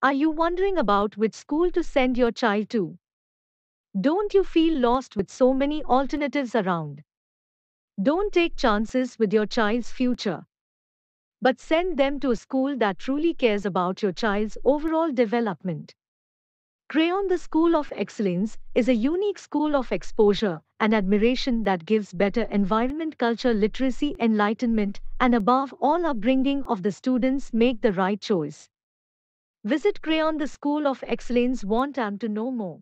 Are you wondering about which school to send your child to? Don't you feel lost with so many alternatives around? Don't take chances with your child's future. But send them to a school that truly cares about your child's overall development. Crayon the School of Excellence is a unique school of exposure and admiration that gives better environment culture literacy enlightenment and above all upbringing of the students make the right choice. Visit Crayon the School of Excellence want them to know more.